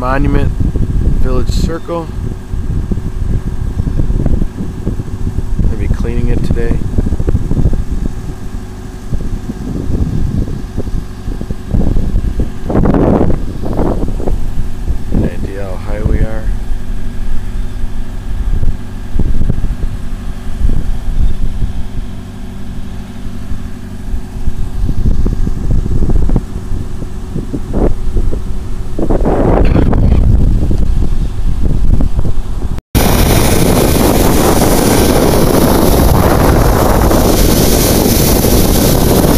Monument Village Circle. Gonna be cleaning it today. An idea how high we are.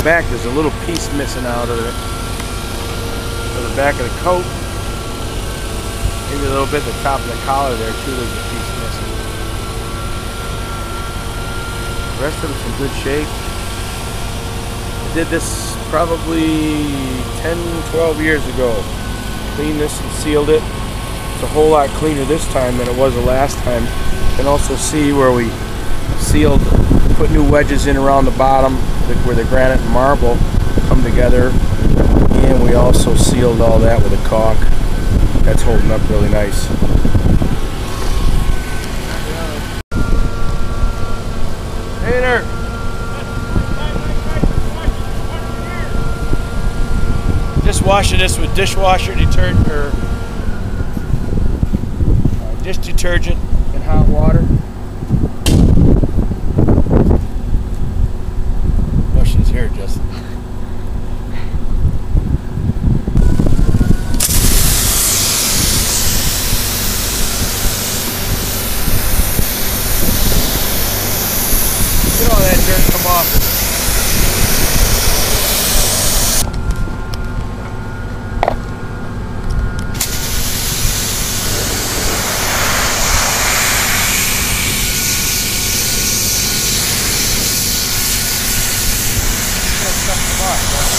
back there's a little piece missing out of it. The back of the coat. Maybe a little bit the top of the collar there too, there's a piece missing. The rest of it's in good shape. I did this probably 10, 12 years ago. Cleaned this and sealed it. It's a whole lot cleaner this time than it was the last time. You can also see where we sealed, put new wedges in around the bottom where the granite and marble come together. And we also sealed all that with a caulk. That's holding up really nice. There! Just washing this with dishwasher detergent or uh, dish detergent and hot water. Here, Justin. Get all that dirt come off.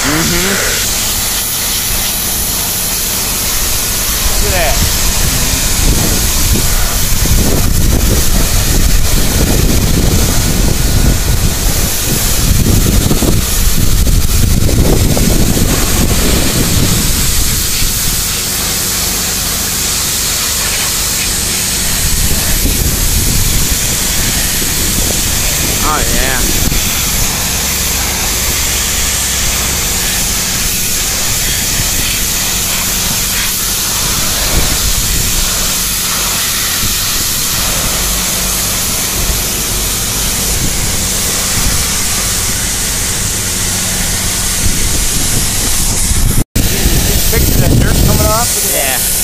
Mm-hmm. Look at that. Oh yeah. Picture that that. Yeah.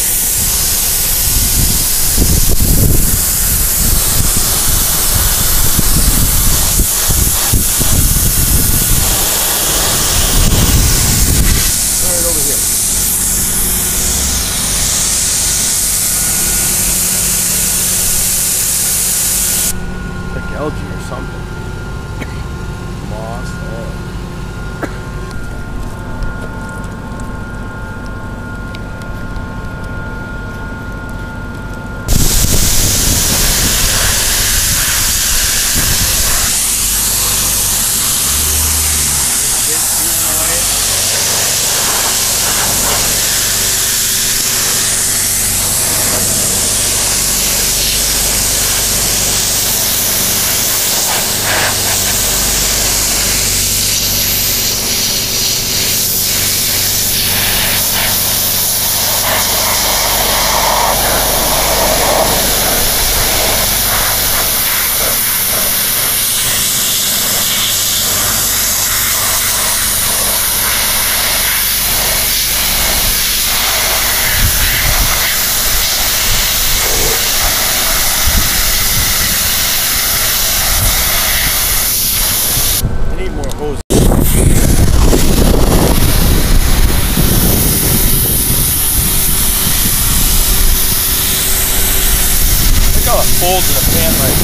How it folds in a pan like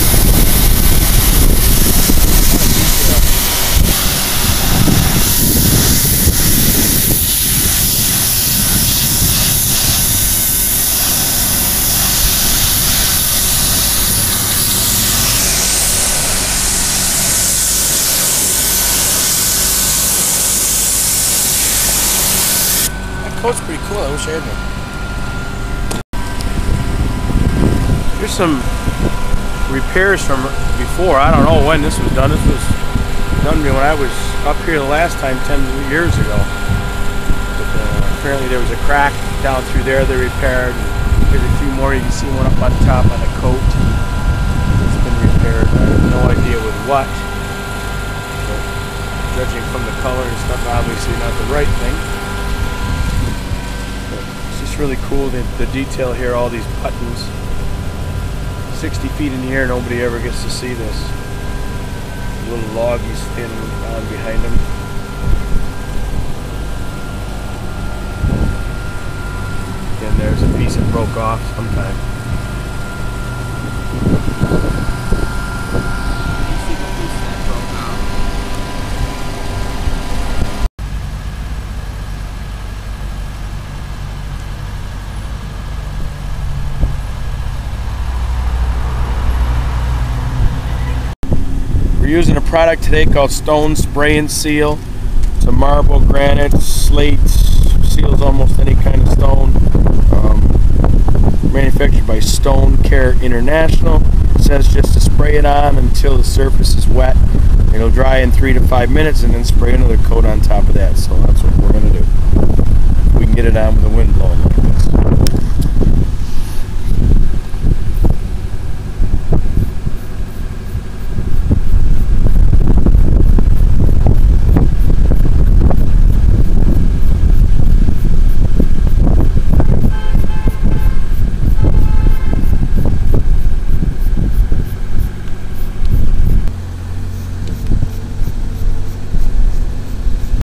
That coat's pretty cool. I wish I had one. Here's some repairs from before. I don't know when this was done. This was done when I was up here the last time 10 years ago. But, uh, apparently there was a crack down through there they repaired. Here's a few more. You can see one up on top on the coat. It's been repaired. I have no idea with what. But judging from the color and stuff, obviously not the right thing. But it's just really cool the, the detail here, all these buttons. 60 feet in the air, nobody ever gets to see this. Little log he's standing on behind him. Again, there's a piece that broke off sometime. You see the piece that broke off. We're using a product today called Stone Spray and Seal. It's a marble, granite, slate, seals almost any kind of stone. Um, manufactured by Stone Care International. It says just to spray it on until the surface is wet. It'll dry in three to five minutes and then spray another coat on top of that. So that's what we're going to do. We can get it on with the wind blowing.